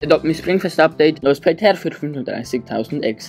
Adopt Me Springfest Update, neues Playter für 35.000 X.